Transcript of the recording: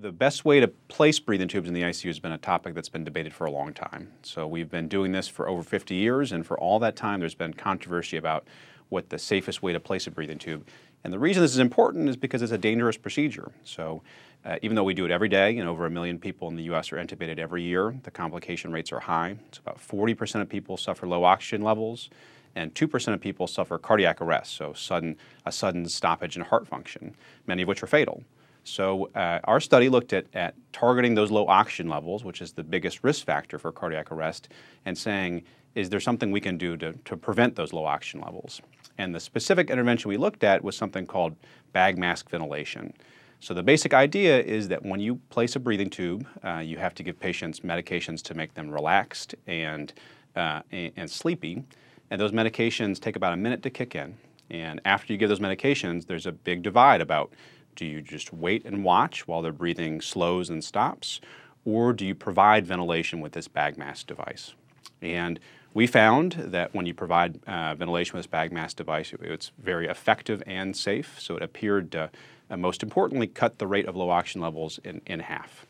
the best way to place breathing tubes in the ICU has been a topic that's been debated for a long time. So we've been doing this for over 50 years, and for all that time, there's been controversy about what the safest way to place a breathing tube. And the reason this is important is because it's a dangerous procedure. So uh, even though we do it every day, and over a million people in the U.S. are intubated every year, the complication rates are high. It's about 40% of people suffer low oxygen levels, and 2% of people suffer cardiac arrest, so sudden, a sudden stoppage in heart function, many of which are fatal. So uh, our study looked at, at targeting those low oxygen levels, which is the biggest risk factor for cardiac arrest, and saying, is there something we can do to, to prevent those low oxygen levels? And the specific intervention we looked at was something called bag mask ventilation. So the basic idea is that when you place a breathing tube, uh, you have to give patients medications to make them relaxed and, uh, and, and sleepy. And those medications take about a minute to kick in. And after you give those medications, there's a big divide about do you just wait and watch while their breathing slows and stops, or do you provide ventilation with this bag mask device? And we found that when you provide uh, ventilation with this bag mask device, it's very effective and safe. So it appeared to, uh, most importantly, cut the rate of low oxygen levels in, in half.